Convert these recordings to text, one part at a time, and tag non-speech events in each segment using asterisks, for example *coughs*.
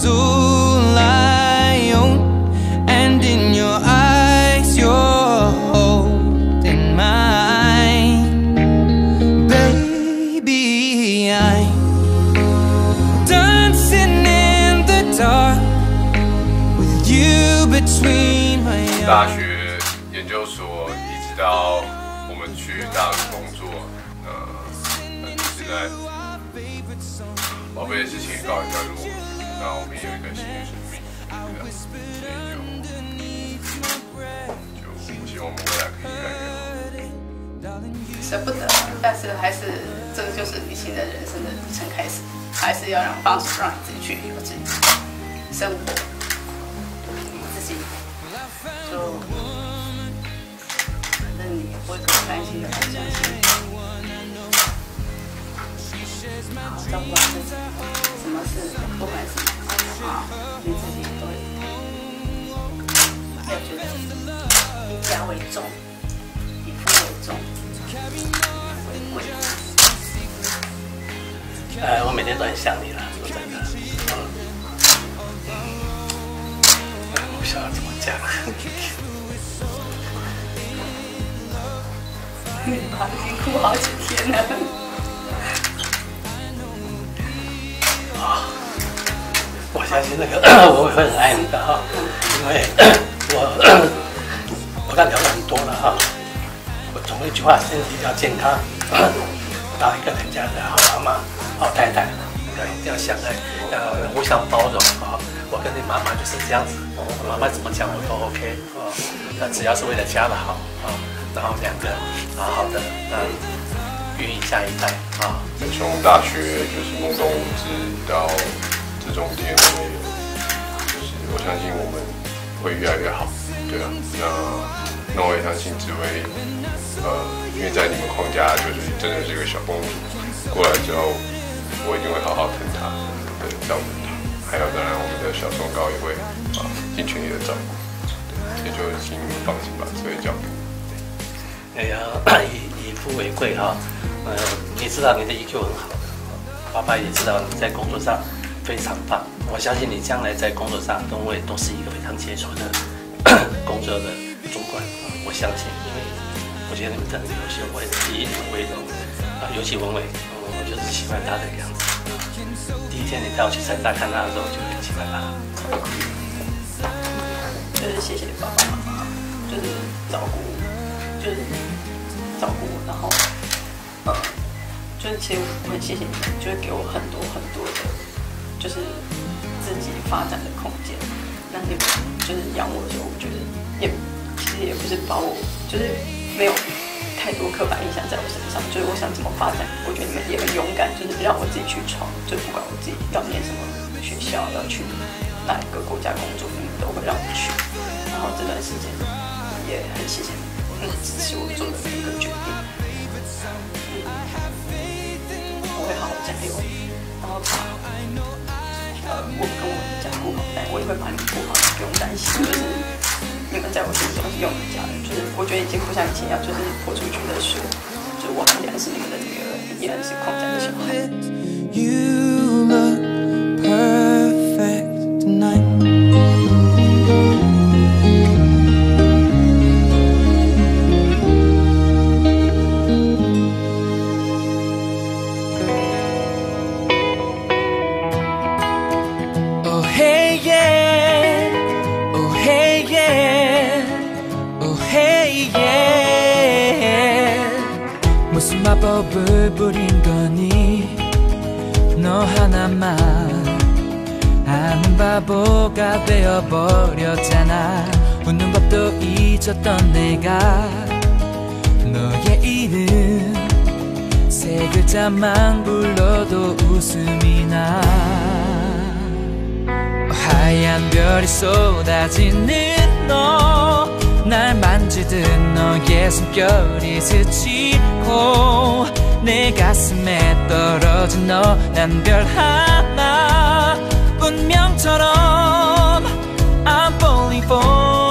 heart is all I own, and in your eyes, you're holding mine. Baby, I'm dancing in the dark with you between my 大 arms. 学研究所，一直到我们去大陆工作，呃，呃现在宝贝的事情也告一段落， 那我们也有一个新的生命，对啊，所以就就我希望我们未来可以越来越好。舍不得，但是还是这就是你新的人生的旅程开始，还是要让放手，让你自己去有自己生活，自己就反正你不会很担心的，很相信，好照顾好自己，什么事不管什么啊，你自己都要觉得以家为重，以夫为重。呃，我每天都很想你了，说真的。嗯，我不晓得怎么讲。*laughs* 你爸已经哭好几天了。我相信那个 *clears throat* 我会很爱你的哈，因为 *clears throat* 我我跟他聊了很多了哈。我总有一句话，身体要健康，*clears throat* 当一个人家的好妈妈、好太太，要一定要相爱，要互相包容啊。我跟你妈妈就是这样子，我妈妈怎么讲我都 OK 啊。那只要是为了家的好啊，然后两个好好的那孕育下一代啊。从大学就是懵懂无知到这种天会，就是我相信我们会越来越好，对啊。那那我也相信紫薇，呃，因为在你们框架就是真的是一个小公主，过来之后我一定会好好疼她，对，照顾她。还有当然我们的小松糕也会啊尽全力的照顾，对，也就请你们放心吧，所以交给我。也要以以夫为贵哈。呃，你知道你的 EQ 很好的，爸爸也知道你在工作上非常棒。我相信你将来在工作上都会都是一个非常杰出的 *coughs* 工作的主管啊。我相信，因为我觉得你们真的优秀，我也是以你们为荣啊。尤其文伟，我就是喜欢他的样子。第一天你带我去山大看他的时候，就很喜欢他。就是谢谢爸爸妈妈，就是照顾，就是照顾我，然后，呃，就是其实我很谢谢你们，就是给我很多很多的，就是自己发展的空间。那你们就是养我的时候，我觉得也其实也不是把我就是没有太多刻板印象在我身上，就是我想怎么发展，我觉得你们也很勇敢，就是让我自己去闯，就不管我自己要念什么学校，要去哪一个国家工作，你们都会让我去。然后这段时间也很谢谢你们，嗯，支持我做的每一个决定。嗯，我会好好加油，然后把呃我跟我家过好，但我也会把你们过好，不用担心，就是你们在我心中是永远家人。就是我觉得已经不像以前一样，就是泼出去的水，就是我依然是你们的女儿，依然是邝家的小孩。 마법을 부린 거니? 너 하나만 아는 바보가 되어버렸잖아. 웃는 법도 잊었던 내가 너의 이름 세 글자만 불러도 웃음이 나. 하얀 별이 쏟아지는 너 날 만지듯 너의 숨결이 스치고 내 가슴에 떨어진 너 난 별 하나 운명처럼 I'm falling for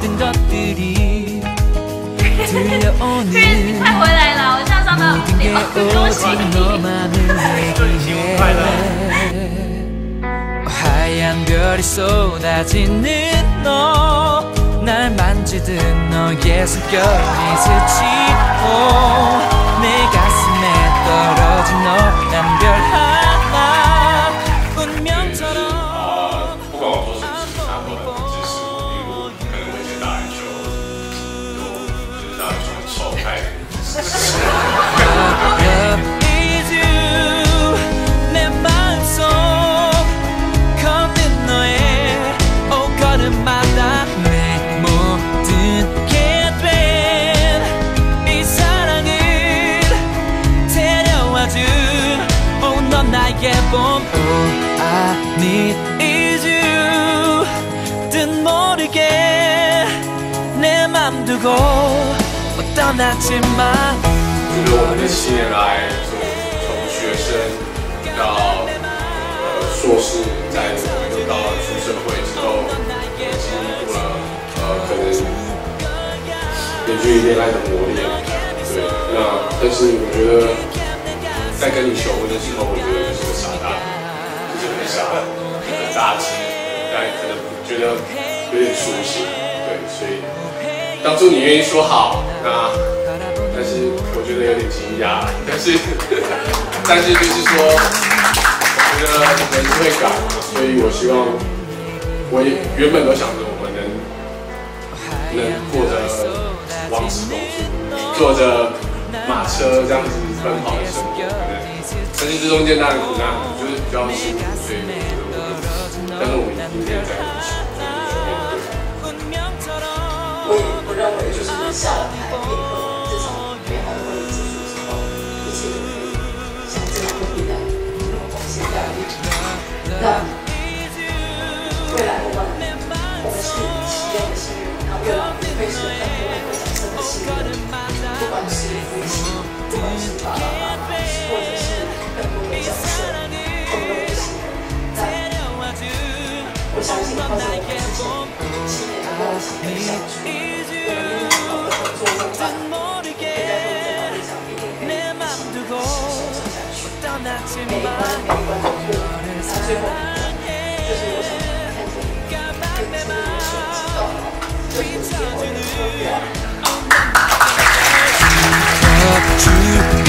모든 것들이 들려오는 모든 게 오직 너만을 위해. 하얀 별이 쏟아지는 너 날 만지듯 너의 숨결이 스쳐 我觉得我们这七年来，从从学生到呃硕士，再又到了社会之后，呃经历过了呃可能远距离恋爱的磨练。对，那但是我觉得在跟你求婚的时候，我觉得就是个傻蛋，就是很傻很大气，但可能觉得有点熟悉。对，所以。当初你愿意说好，那。但是我觉得有点惊讶，但是 *laughs* 但是就是说，我觉得人会改，所以我希望，我也原本都想着我们能能过着王子公主，坐着马车这样子奔跑的生活，但是这中间当然苦难，就是比较辛苦，所以我觉得我们，但是我们今天在一起，认为就是下了台配合这场美好的婚礼结束之后，一切就可以像这场婚礼一样那么光鲜亮丽。那未来我们我们是喜宴的新人，然后未来会是很多人会产生的新人，不管是夫妻，不管是爸爸妈妈，或者是更多的角色，更多的新人，在我相信发生我们之前七年的默契跟相处，我们好的合作伙伴，也在都在那里上一定可以一起携手下去。每一关每一关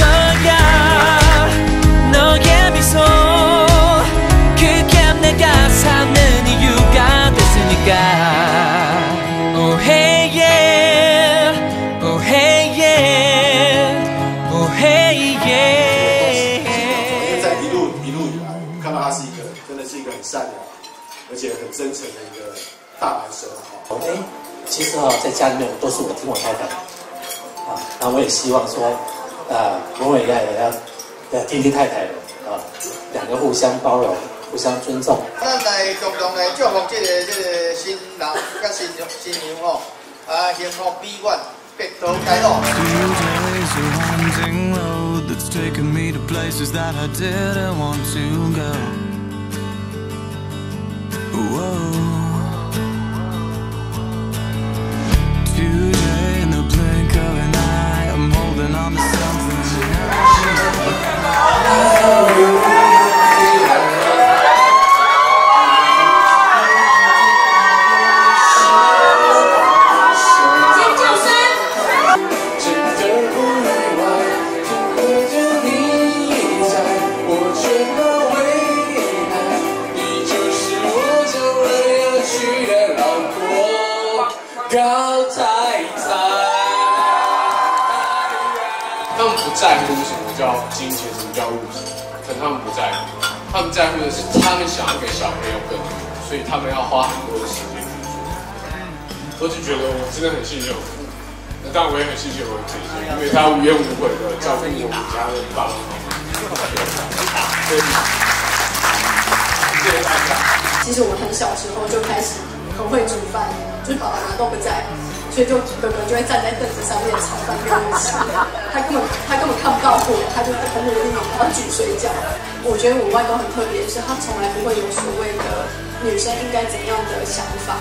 看到他是一个真的是一个很善良，而且很真诚的一个大男生哈。哎，其实哈、在家里面都是我听我太太的啊，那我也希望说，呃，我也要要要听听太太的啊，两个互相包容，互相尊重。咱来共同来祝福这个这个新郎甲新娘新娘吼，啊幸福美满，白头偕老。Places that I didn't want to go. Whoa. Today, in the blink of an eye, I'm holding on to something. 在乎什么叫金钱，什么叫物质，可他们不在乎，他们在乎的是他们想要给小朋友更多，所以他们要花很多的时间去做。我就觉得我真的很谢谢我父母，那当然我也很谢谢我的姐姐，因为她无怨无悔的照顾我们家的爸爸妈妈。谢谢大家。其实我很小时候就开始很会煮饭，就是爸爸妈妈都不在，所以就哥哥就会站在凳子上面炒饭给我们吃。他根本他根本看不到我，他就很努力地要煮水饺。我觉得我外公很特别，是他从来不会有所谓的女生应该怎样的想法。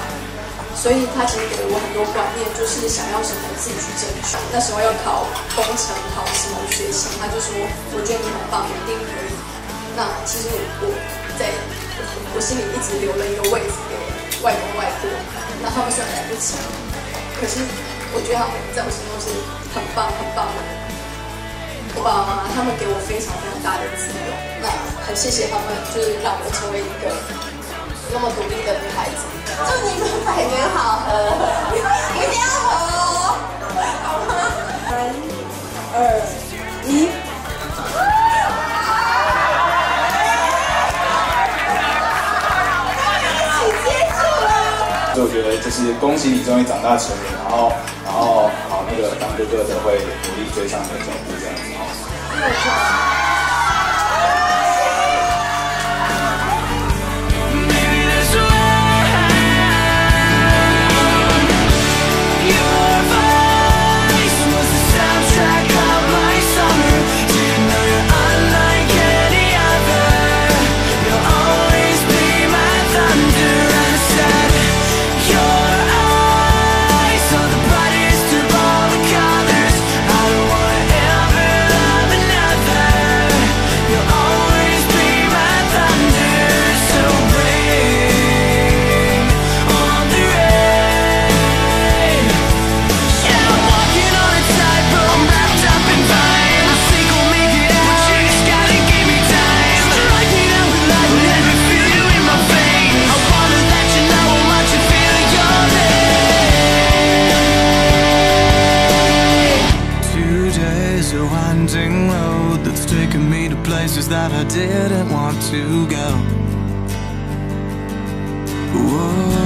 所以他其实给了我很多观念，就是想要什么自己去争取。那时候要考工程，考什么学习，他就说：“我觉得你很棒，你一定可以。”那其实我在我心里一直留了一个位置给外公外婆。那他们虽然来不及，*laughs* 可是我觉得他们在我心中是很棒很棒的。我爸爸妈妈他们给我非常非常大的自由，那很谢谢他们，就是让我成为一个那么独立的女孩子。祝你们百年好合，*laughs* 一定要合就是恭喜你终于长大成人，然后然后好那个当哥哥的会努力追上你的脚步这样子。我。